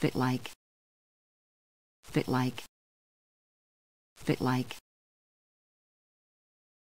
Bit like. Bit like. Bit like.